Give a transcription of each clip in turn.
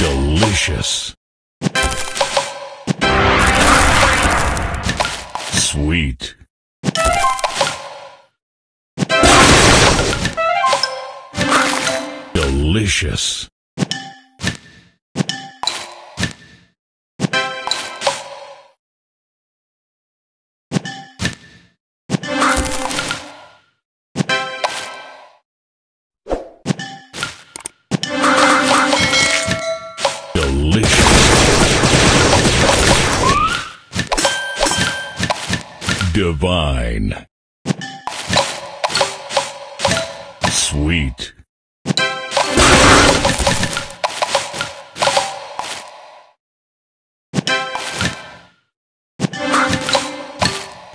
Delicious. Sweet. Delicious. Divine. Sweet.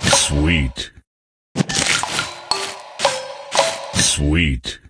Sweet. Sweet.